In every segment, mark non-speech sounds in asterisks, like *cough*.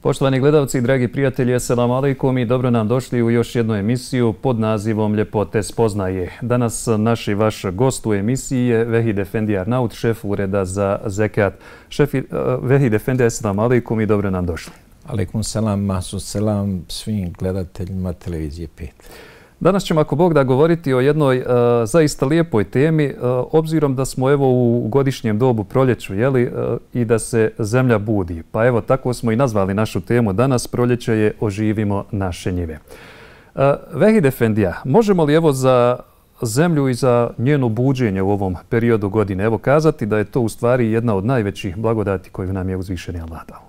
Poštovani gledalci, dragi prijatelji, assalamu alaikum i dobro nam došli u još jednu emisiju pod nazivom Ljepote spoznaje. Danas naš i vaš gost u emisiji je Vehid Efendi Arnaut, šef ureda za zekat. Šef uh, Vehid Efendi, assalamu alaikum i dobro nam došli. Aleikum selam, masu selam svim gledateljima televizije 5. Danas ćemo, ako Bog da, govoriti o jednoj uh, zaista lijepoj temi, uh, obzirom da smo evo u godišnjem dobu proljeću jeli, uh, e, i da se zemlja budi. Pa evo, tako smo i nazvali našu temu danas. Proljeće je Oživimo naše njive. Uh, Vehid Efendija, možemo li evo za zemlju i za njeno buđenje u ovom periodu godine evo kazati da je to u stvari jedna od najvećih blagodati koju nam je uzvišeni Allah dao?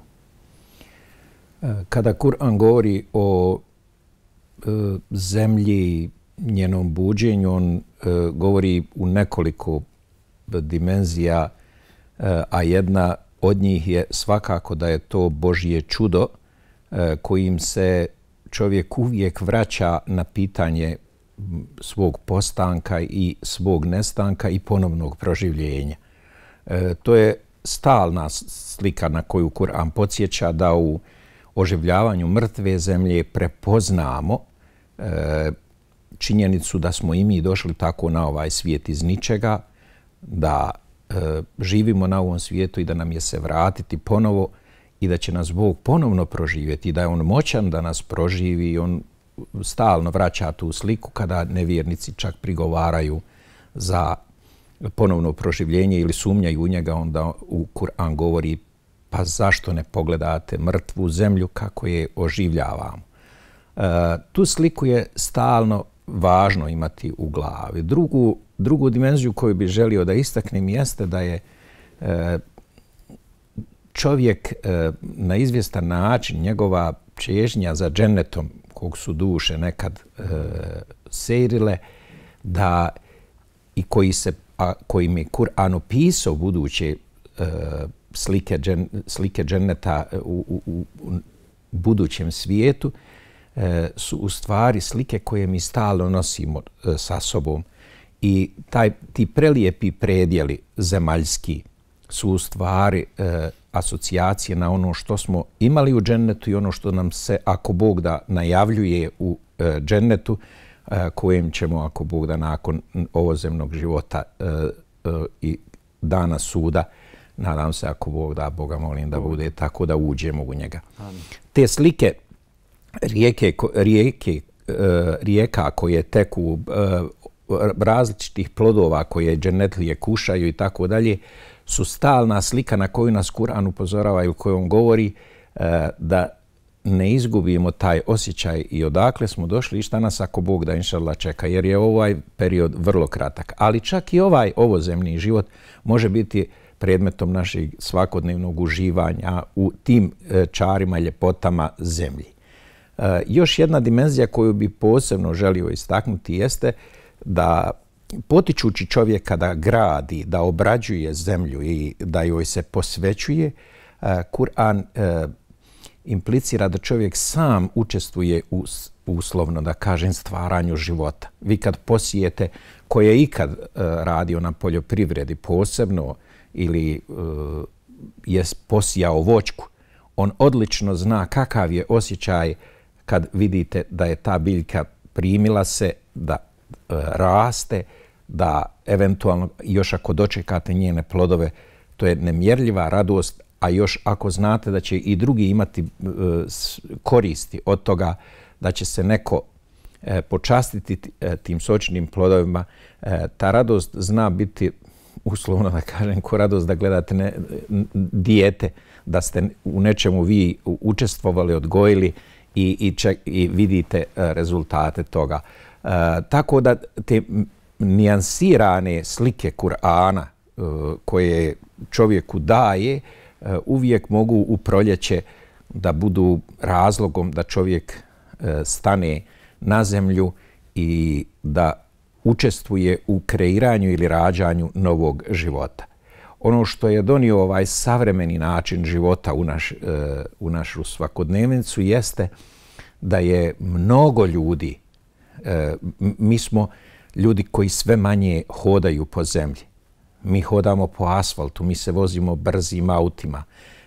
Kada Kur'an govori o E, zemlji, njenom buđenju, on e, govori u nekoliko dimenzija, e, a jedna od njih je svakako da je to Božje čudo kojim se čovjek uvijek vraća na pitanje svog postanka i svog nestanka i ponovnog proživljenja. To je stalna slika na koju Kur'an podsjeća da u oživljavanju mrtve zemlje prepoznamo činjenicu da smo i mi došli tako na ovaj svijet iz ničega, da e, živimo na ovom svijetu i da nam je se vratiti ponovo i da će nas Bog ponovno proživjeti, da je On moćan da nas proživi i On stalno vraća tu sliku kada nevjernici čak prigovaraju za ponovno proživljenje ili sumnjaju u njega, onda u Kur'an govori pa zašto ne pogledate mrtvu zemlju kako je oživljavamo. E, tu sliku je stalno važno imati u glavi. Drugu, drugu dimenziju koju bih želio da istaknem jeste da je e, čovjek e, na izvjestan način, njegova čežnja za džennetom, kog su duše nekad e, serile, da i koji se a, koji mi Kur'an opisao buduće e, slike, džen, slike dženneta u, u, u budućem svijetu, su u stvari slike koje mi stalno nosimo e, sa sobom. I taj, ti prelijepi predjeli zemaljski su u stvari e, asocijacije na ono što smo imali u džennetu i ono što nam se, ako Bog da, najavljuje u e, džennetu, e, kojem ćemo, ako Bog da, nakon ovozemnog života e, e, i dana suda, nadam se, ako Bog da, Boga molim da bude tako da uđemo u njega. Amin. Te slike rijeke, rijeke, e, rijeka koje teku e, različitih plodova koje dženetlije kušaju i tako dalje, su stalna slika na koju nas Kur'an upozorava i u kojom govori e, da ne izgubimo taj osjećaj i odakle smo došli i šta nas ako Bog da inšallah čeka, jer je ovaj period vrlo kratak. Ali čak i ovaj ovozemni život može biti predmetom našeg svakodnevnog uživanja u tim čarima i ljepotama zemlji. E, još jedna dimenzija koju bi posebno želio istaknuti jeste da potičući čovjeka da gradi, da obrađuje zemlju i da joj se posvećuje, e, Kur'an e, implicira da čovjek sam učestvuje u uslovno, da kažem, stvaranju života. Vi kad posijete, ko je ikad radio na poljoprivredi posebno ili je posijao voćku, on odlično zna kakav je osjećaj uh, kad vidite da je ta biljka primila se, da e, raste, da eventualno još ako dočekate njene plodove, to je nemjerljiva radost, a još ako znate da će i drugi imati e, koristi od toga, da će se neko e, počastiti e, tim sočnim plodovima, e, ta radost zna biti uslovno da kažem, ko radost da gledate ne, dijete, da ste u nečemu vi učestvovali, odgojili i, i, ček, i vidite e, rezultate toga. E, tako da te nijansirane slike Kur'ana e, koje čovjeku daje e, uvijek mogu u proljeće da budu razlogom da čovjek e, stane na zemlju i da učestvuje u kreiranju ili rađanju novog života ono što je donio ovaj savremeni način života u, naš, e, u našu svakodnevnicu jeste da je mnogo ljudi, e, mi smo ljudi koji sve manje hodaju po zemlji. Mi hodamo po asfaltu, mi se vozimo brzim autima,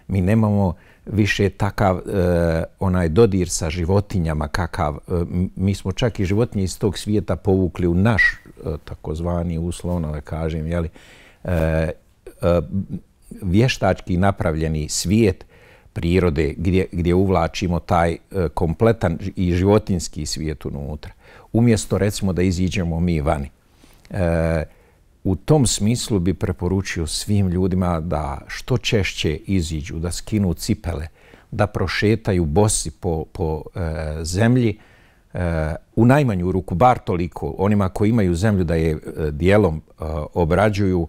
mi nemamo više takav e, onaj dodir sa životinjama kakav e, mi smo čak i životinje iz tog svijeta povukli u naš e, takozvani uslovno da kažem je li e, e, vještački napravljeni svijet prirode gdje, gdje uvlačimo taj e, kompletan i životinski svijet unutra. Umjesto recimo da iziđemo mi vani. E, u tom smislu bi preporučio svim ljudima da što češće iziđu, da skinu cipele, da prošetaju bosi po, po e, zemlji, e, u najmanju ruku, bar toliko, onima koji imaju zemlju da je e, dijelom e, obrađuju,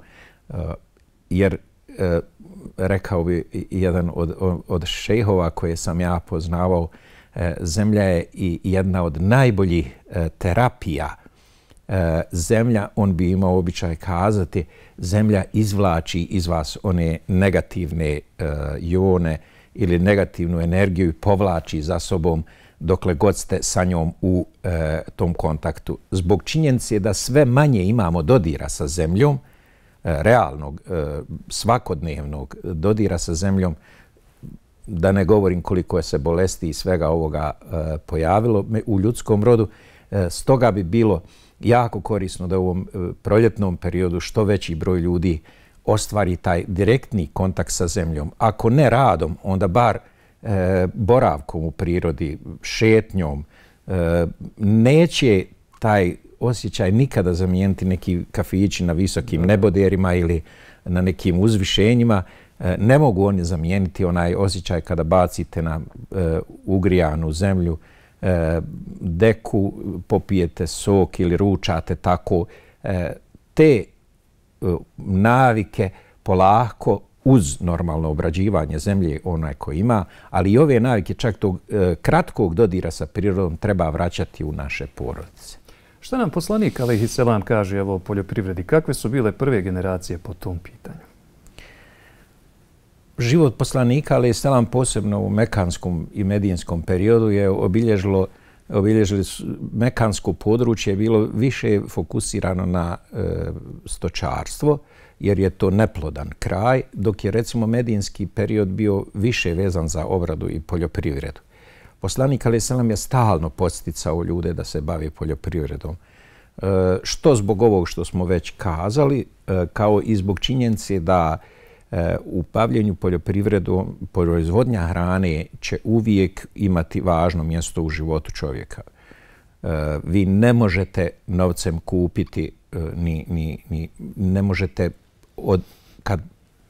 e, jer e, rekao bi jedan od, od šejhova koje sam ja poznavao, e, zemlja je i jedna od najboljih e, terapija e, zemlja, on bi imao običaj kazati, zemlja izvlači iz vas one negativne jone ili negativnu energiju i povlači za sobom dokle god ste sa njom u tom kontaktu. Zbog činjenice da sve manje imamo dodira sa zemljom, realnog, e, svakodnevnog dodira sa zemljom, da ne govorim koliko je se bolesti i svega ovoga e, pojavilo u ljudskom rodu, e, stoga bi bilo jako korisno da u ovom proljetnom periodu što veći broj ljudi ostvari taj direktni kontakt sa zemljom. Ako ne radom, onda bar e, boravkom u prirodi, šetnjom, e, neće taj osjećaj nikada zamijeniti neki kafići na visokim neboderima ili na nekim uzvišenjima. E, ne mogu oni zamijeniti onaj osjećaj kada bacite na e, ugrijanu zemlju, E, deku, popijete sok ili ručate tako, te navike polako uz normalno obrađivanje zemlje onaj ko ima, ali i ove navike čak tog kratkog dodira sa prirodom treba vraćati u naše porodice. Šta nam poslanik Alehi Selam kaže o poljoprivredi? Kakve su bile prve generacije po tom pitanju? život poslanika, Alehi selam posebno u mekanskom i medijinskom periodu je obilježilo obilježili mekansko područje je bilo više fokusirano na e, stočarstvo, jer je to neplodan kraj, dok je recimo medijinski period bio više vezan za obradu i poljoprivredu. Poslanik Ali Selam je stalno posticao ljude da se bave poljoprivredom. E, što zbog ovog što smo već kazali, e, kao i zbog činjenice da e, u bavljenju poljoprivredu, proizvodnja hrane će uvijek imati važno mjesto u životu čovjeka. E, vi ne možete novcem kupiti, e, ni, ni, ni, ne možete, od, kad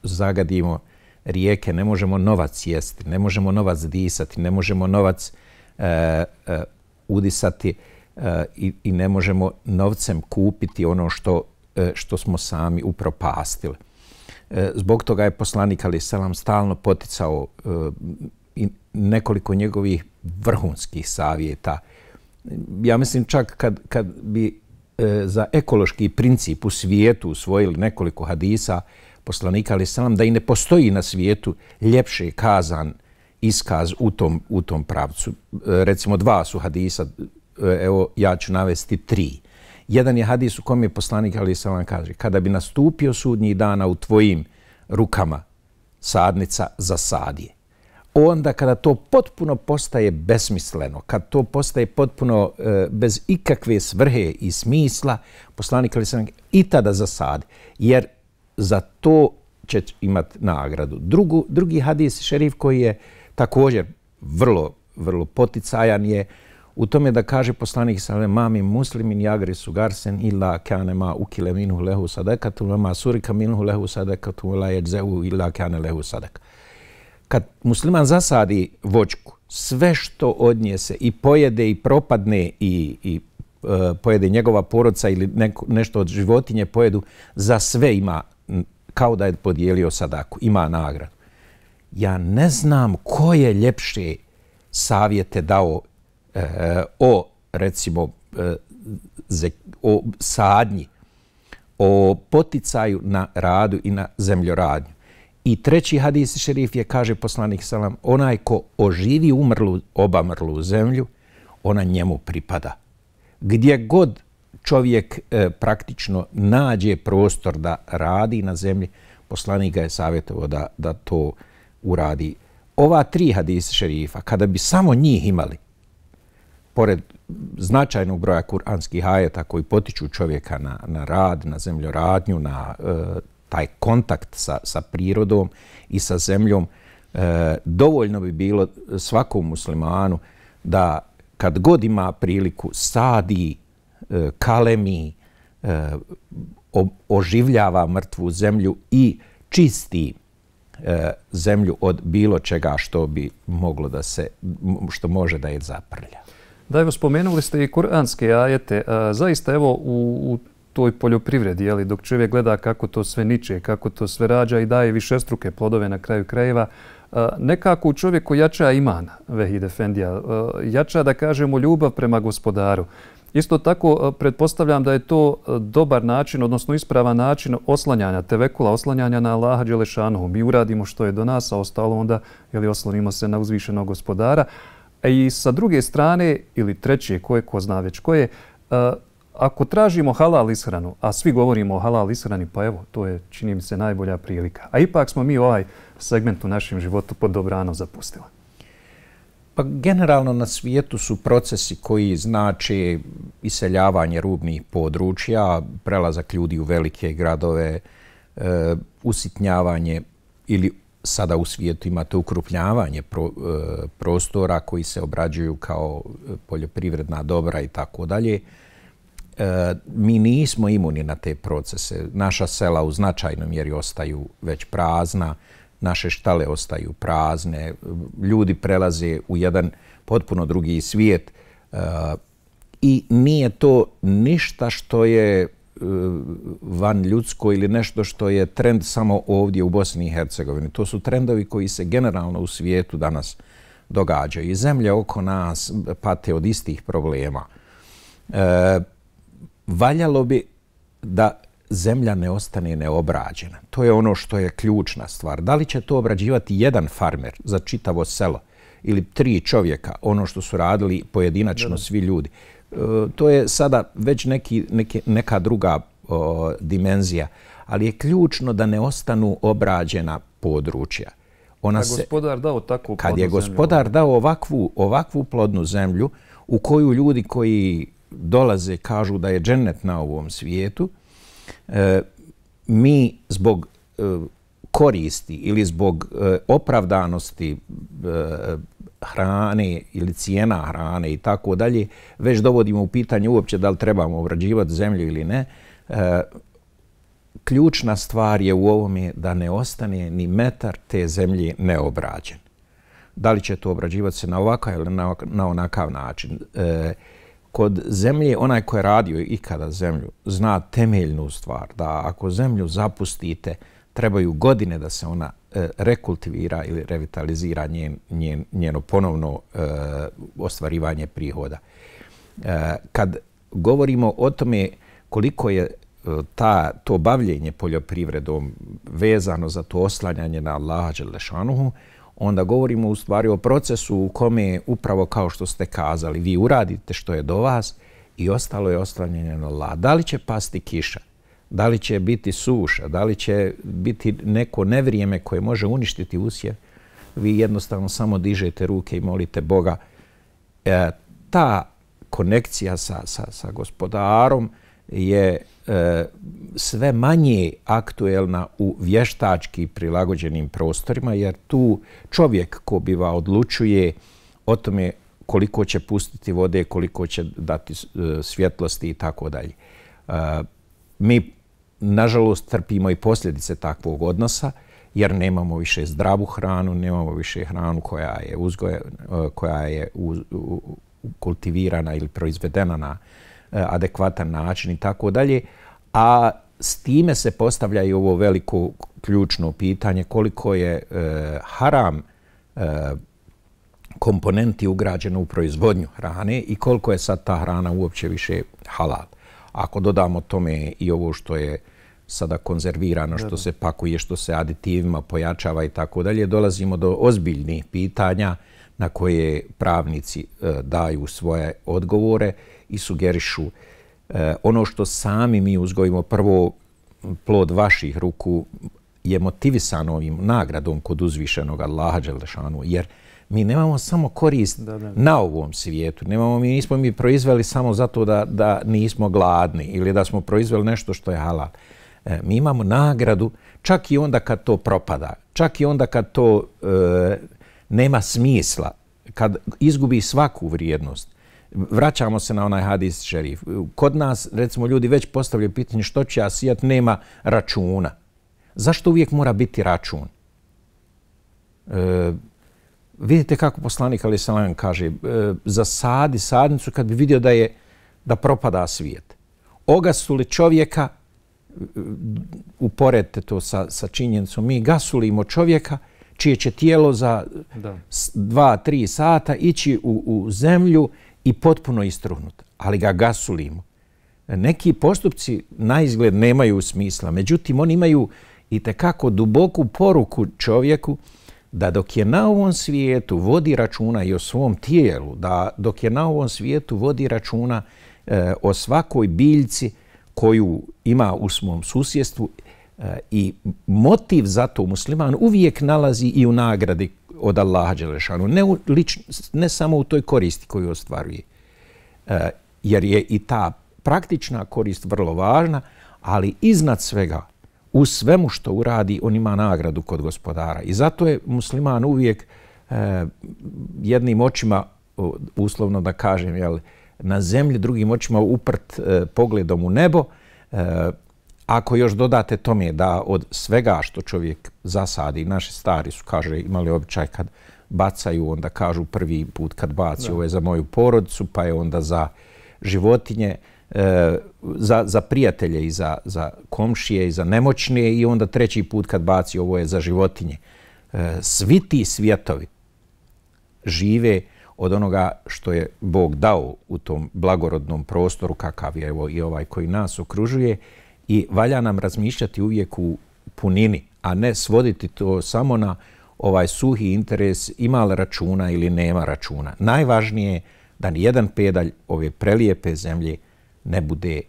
zagadimo rijeke, ne možemo novac jesti, ne možemo novac disati, ne možemo novac e, e, udisati e, i, i ne možemo novcem kupiti ono što, e, što smo sami upropastili. E, zbog toga je poslanik Ali Selam stalno poticao e, i nekoliko njegovih vrhunskih savjeta. Ja mislim čak kad, kad bi e, za ekološki princip u svijetu usvojili nekoliko hadisa poslanika Ali Selam, da i ne postoji na svijetu ljepše kazan iskaz u tom, u tom pravcu. E, recimo dva su hadisa, e, evo ja ću navesti tri. Jedan je hadis u kom je poslanik Ali Salam kaže, kada bi nastupio sudnji dana u tvojim rukama sadnica za sadje. onda kada to potpuno postaje besmisleno, kad to postaje potpuno e, bez ikakve svrhe i smisla, poslanik Ali Salam i tada za sad, jer za to će imati nagradu. Drugu, drugi hadis šerif koji je također vrlo, vrlo poticajan je u tome da kaže poslanik sa mami muslimin jagri su garsen illa kane ma ukile minhu lehu sadekatu ma surika minhu lehu sadekatu la jedzeu illa kane lehu sadek. Kad musliman zasadi vočku, sve što od nje se i pojede i propadne i, i uh, pojede njegova porodca ili neko, nešto od životinje pojedu, za sve ima kao da je podijelio sadaku, ima nagradu. Ja ne znam ko je ljepše savjete dao e, o recimo e, ze, o sadnji, o poticaju na radu i na zemljoradnju. I treći hadis šerif je, kaže poslanik salam, onaj ko oživi umrlu, obamrlu zemlju, ona njemu pripada. Gdje god čovjek e, praktično nađe prostor da radi na zemlji, poslanik ga je savjetovao da, da to uradi. Ova tri hadisa šerifa, kada bi samo njih imali, pored značajnog broja kuranskih ajeta koji potiču čovjeka na, na rad, na zemljoradnju, na e, taj kontakt sa, sa prirodom i sa zemljom, e, dovoljno bi bilo svakom muslimanu da kad god ima priliku sadi, E, kalemi, e, oživljava mrtvu zemlju i čisti e, zemlju od bilo čega što bi moglo da se, što može da je zaprlja. Da, evo, spomenuli ste i kuranske ajete. Zaista, evo, u, u toj poljoprivredi, jeli, dok čovjek gleda kako to sve niče, kako to sve rađa i daje višestruke plodove na kraju krajeva, nekako u čovjeku jača iman, Vehid Efendija, jača, da kažemo, ljubav prema gospodaru. Isto tako, e, pretpostavljam da je to e, dobar način, odnosno ispravan način oslanjanja, tevekula, oslanjanja na Allaha Đelešanohu. Mi uradimo što je do nas, a ostalo onda, jeli, oslonimo se na uzvišenog gospodara. E I sa druge strane, ili treće, koje ko zna već koje, e, ako tražimo halal ishranu, a svi govorimo o halal ishrani, pa evo, to je, čini mi se, najbolja prilika. A ipak smo mi ovaj segment u našem životu pod dobrano zapustili. Pa generalno na svijetu su procesi koji znače iseljavanje rubnih područja, prelazak ljudi u velike gradove, e, usitnjavanje ili sada u svijetu imate ukrupljavanje pro, e, prostora koji se obrađuju kao poljoprivredna dobra i tako dalje. E, mi nismo imuni na te procese. Naša sela u značajnom mjeri ostaju već prazna, naše štale ostaju prazne, ljudi prelaze u jedan potpuno drugi svijet e, i nije to ništa što je e, van ljudsko ili nešto što je trend samo ovdje u Bosni i Hercegovini. To su trendovi koji se generalno u svijetu danas događaju. I zemlje oko nas pate od istih problema. E, valjalo bi da zemlja ne ostane neobrađena. To je ono što je ključna stvar. Da li će to obrađivati jedan farmer za čitavo selo ili tri čovjeka, ono što su radili pojedinačno svi ljudi, e, to je sada već neki, neki, neka druga o, dimenzija, ali je ključno da ne ostanu obrađena područja. Ona kad se, gospodar dao takvu Kad je gospodar zemlju. dao ovakvu, ovakvu plodnu zemlju u koju ljudi koji dolaze kažu da je džennet na ovom svijetu, e, E, mi zbog e, koristi ili zbog e, opravdanosti hrane ili cijena hrane i tako dalje, već dovodimo u pitanje uopće da li trebamo obrađivati zemlju ili ne. E, ključna stvar je u ovome da ne ostane ni metar te zemlje neobrađen. Da li će to obrađivati se na ovakav ili na, na onakav način. E, kod zemlje, onaj ko je radio ikada zemlju, zna temeljnu stvar, da ako zemlju zapustite, trebaju godine da se ona e, rekultivira ili revitalizira njen, njen, njeno ponovno e, ostvarivanje prihoda. E, kad govorimo o tome koliko je e, ta, to bavljenje poljoprivredom vezano za to oslanjanje na Allaha Đelešanuhu, onda govorimo u stvari o procesu u kome upravo kao što ste kazali, vi uradite što je do vas i ostalo je oslanjanje na Allah. Da li će pasti kiša? Da li će biti suša? Da li će biti neko nevrijeme koje može uništiti usjev? Vi jednostavno samo dižete ruke i molite Boga. E, ta konekcija sa, sa, sa gospodarom je e, sve manje aktuelna u vještački prilagođenim prostorima, jer tu čovjek ko biva odlučuje o tome koliko će pustiti vode, koliko će dati e, svjetlosti i tako dalje. E, mi, nažalost, trpimo i posljedice takvog odnosa, jer nemamo više zdravu hranu, nemamo više hranu koja je, uzgoje, koja je u kultivirana ili proizvedena na adekvatan način i tako dalje a s time se postavlja i ovo veliko ključno pitanje koliko je e, haram e, komponenti ugrađeno u proizvodnju hrane i koliko je sad ta hrana uopće više halal. Ako dodamo tome i ovo što je sada konzervirano, što se pakuje, što se aditivima pojačava i tako dalje, dolazimo do ozbiljnih pitanja na koje pravnici e, daju svoje odgovore i sugerišu Eh, ono što sami mi uzgojimo prvo plod vaših ruku je motivisan ovim nagradom kod uzvišenog Allaha Đelešanu, jer mi nemamo samo korist da, da. na ovom svijetu. Nemamo, mi nismo mi proizveli samo zato da, da nismo gladni ili da smo proizveli nešto što je halal. E, mi imamo nagradu čak i onda kad to propada, čak i onda kad to e, nema smisla, kad izgubi svaku vrijednost. Vraćamo se na onaj hadis šerif. Kod nas, recimo, ljudi već postavljaju pitanje što će ja sijat, nema računa. Zašto uvijek mora biti račun? E, vidite kako poslanik Ali Salam kaže, e, za sadi sadnicu kad bi vidio da je da propada svijet. Ogasuli čovjeka, uporedite to sa, sa činjenicom, mi gasulimo čovjeka čije će tijelo za da. dva, tri sata ići u, u zemlju i potpuno istruhnut, ali ga gasulimo. Neki postupci na izgled nemaju smisla, međutim oni imaju i tekako duboku poruku čovjeku da dok je na ovom svijetu vodi računa i o svom tijelu, da dok je na ovom svijetu vodi računa e, o svakoj biljci koju ima u svom susjedstvu e, i motiv za to musliman uvijek nalazi i u nagradi od Allaha Đelešanu, ne, u, lič, ne samo u toj koristi koju ostvaruje. E, jer je i ta praktična korist vrlo važna, ali iznad svega u svemu što uradi, on ima nagradu kod gospodara. I zato je musliman uvijek e, jednim očima, uslovno da kažem, jel, na zemlji, drugim očima uprt e, pogledom u nebo. E, ako još dodate tome da od svega što čovjek zasadi, naši stari su, kaže, imali običaj kad bacaju, onda kažu prvi put kad baci, ovo je za moju porodicu, pa je onda za životinje, e, za, za prijatelje i za, za komšije i za nemoćne i onda treći put kad baci ovo je za životinje. E, svi ti svjetovi žive od onoga što je Bog dao u tom blagorodnom prostoru kakav je evo, i ovaj koji nas okružuje i valja nam razmišljati uvijek u punini, a ne svoditi to samo na ovaj suhi interes ima li računa ili nema računa. Najvažnije je da ni jedan pedalj ove prelijepe zemlje ne bude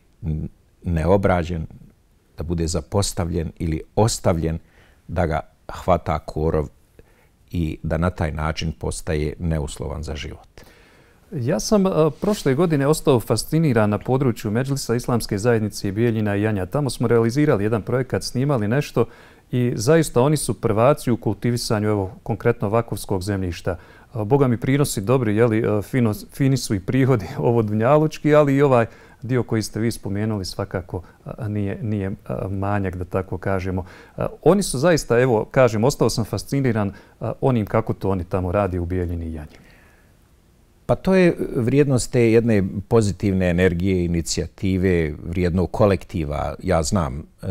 neobrađen, da bude zapostavljen ili ostavljen, da ga hvata korov i da na taj način postaje neuslovan za život. Ja sam e, prošle godine ostao fasciniran na području Međlisa Islamske zajednice Bijeljina i Janja. Tamo smo realizirali jedan projekat, snimali nešto i zaista oni su prvaci u kultivisanju evo, konkretno vakovskog zemljišta. E, Boga mi prinosi dobri, jeli, e, fino, fini su i prihodi *laughs* ovo dunjalučki, ali i ovaj dio koji ste vi spomenuli svakako nije, nije manjak, da tako kažemo. Oni su zaista, evo, kažem, ostao sam fasciniran onim kako to oni tamo radi u Bijeljini i Janji. Pa to je vrijednost te jedne pozitivne energije, inicijative, vrijednog kolektiva. Ja znam e,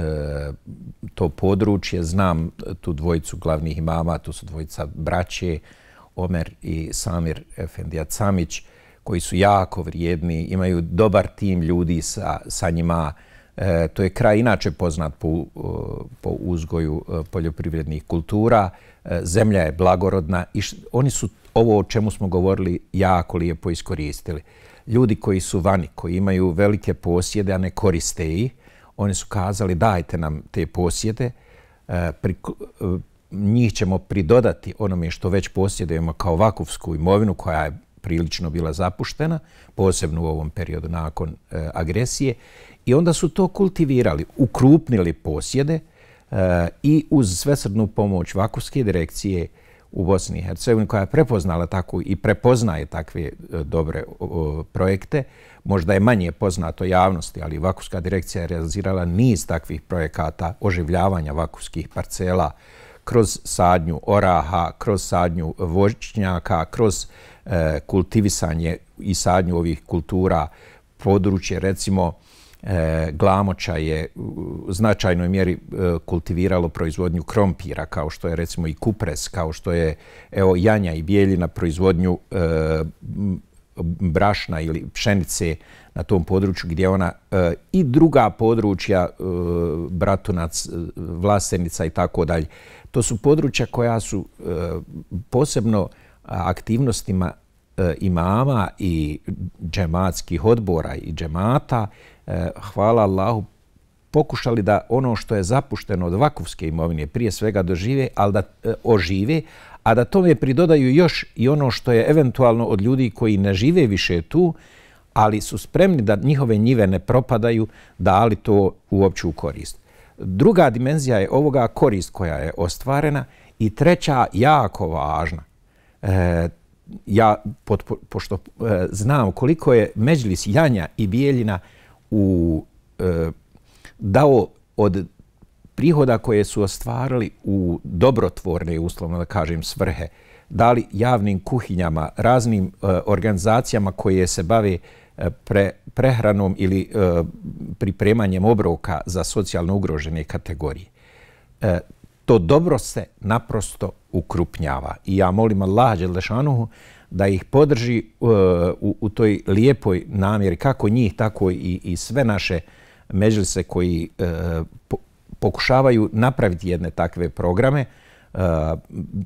to područje, znam tu dvojicu glavnih imama, tu su dvojica braće, Omer i Samir Efendija Camić, koji su jako vrijedni, imaju dobar tim ljudi sa, sa njima. E, to je kraj inače poznat po, e, po uzgoju e, poljoprivrednih kultura. E, zemlja je blagorodna i š, oni su ovo o čemu smo govorili jako lijepo iskoristili. Ljudi koji su vani, koji imaju velike posjede, a ne koriste ih, oni su kazali dajte nam te posjede, e, pri, e, njih ćemo pridodati onome što već posjedujemo kao vakufsku imovinu koja je prilično bila zapuštena, posebno u ovom periodu nakon e, agresije. I onda su to kultivirali, ukrupnili posjede e, i uz svesrdnu pomoć vakufske direkcije u Bosni i Hercegovini, koja je prepoznala tako i prepoznaje takve e, dobre o, projekte, možda je manje poznato javnosti, ali vakufska direkcija je realizirala niz takvih projekata oživljavanja vakufskih parcela kroz sadnju oraha, kroz sadnju voćnjaka, kroz e, kultivisanje i sadnju ovih kultura, područje, recimo, e, Glamoča je u značajnoj mjeri e, kultiviralo proizvodnju krompira, kao što je recimo i kupres, kao što je evo, Janja i Bijeljina proizvodnju e, brašna ili pšenice na tom području gdje ona e, i druga područja, e, Bratunac, e, Vlasenica i tako dalje, to su područja koja su e, posebno aktivnostima e, imama i džematskih odbora i džemata, Eh, hvala Allahu, pokušali da ono što je zapušteno od vakufske imovine prije svega dožive, ali da e, ožive, a da tome pridodaju još i ono što je eventualno od ljudi koji ne žive više tu, ali su spremni da njihove njive ne propadaju, da ali to uopće u korist. Druga dimenzija je ovoga korist koja je ostvarena i treća, jako važna. E, ja, po, pošto e, znam koliko je Međlis Janja i Bijeljina u, e, dao od prihoda koje su ostvarili u dobrotvorne, uslovno da kažem, svrhe, dali javnim kuhinjama, raznim e, organizacijama koje se bave e, pre, prehranom ili e, pripremanjem obroka za socijalno ugrožene kategorije. E, to dobro se naprosto ukrupnjava. I ja molim Allah Đelešanuhu da ih podrži uh, u, u toj lijepoj namjeri, kako njih, tako i, i sve naše međlise koji uh, po, pokušavaju napraviti jedne takve programe. Uh,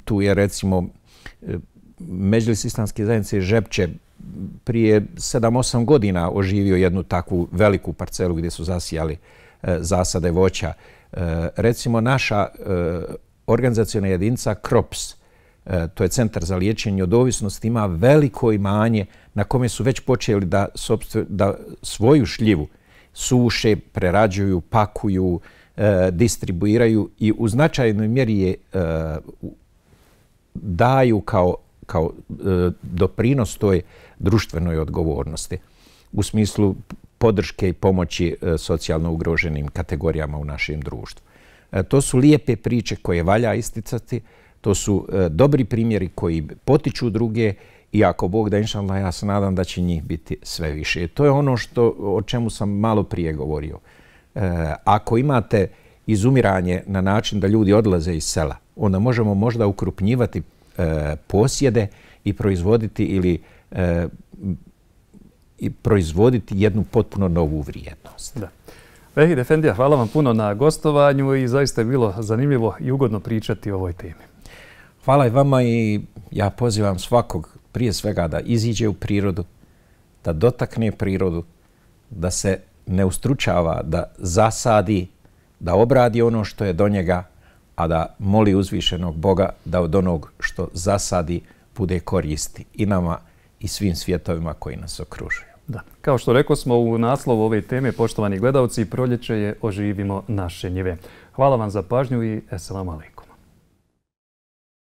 tu je recimo Međlis Islamske zajednice Žepče prije 7-8 godina oživio jednu takvu veliku parcelu gdje su zasijali zasade voća. Recimo naša organizacijona jedinca KROPS, E, to je Centar za liječenje od ovisnosti, ima veliko imanje na kome su već počeli da, da svoju šljivu suše, prerađuju, pakuju, e, distribuiraju i u značajnoj mjeri je e, daju kao, kao e, doprinos toj društvenoj odgovornosti u smislu podrške i pomoći e, socijalno ugroženim kategorijama u našem društvu. E, to su lijepe priče koje valja isticati, to su e, dobri primjeri koji potiču druge i ako Bog da inša Allah, ja se nadam da će njih biti sve više. To je ono što, o čemu sam malo prije govorio. E, ako imate izumiranje na način da ljudi odlaze iz sela, onda možemo možda ukrupnjivati e, posjede i proizvoditi ili e, i proizvoditi jednu potpuno novu vrijednost. Da. Vehid Efendija, hvala vam puno na gostovanju i zaista je bilo zanimljivo i ugodno pričati o ovoj temi. Hvala i vama i ja pozivam svakog prije svega da iziđe u prirodu, da dotakne prirodu, da se ne ustručava, da zasadi, da obradi ono što je do njega, a da moli uzvišenog Boga da od onog što zasadi bude koristi i nama i svim svjetovima koji nas okružuju. Da. Kao što rekao smo u naslovu ove teme, poštovani gledalci, proljeće je oživimo naše njive. Hvala vam za pažnju i eselamu alaikum.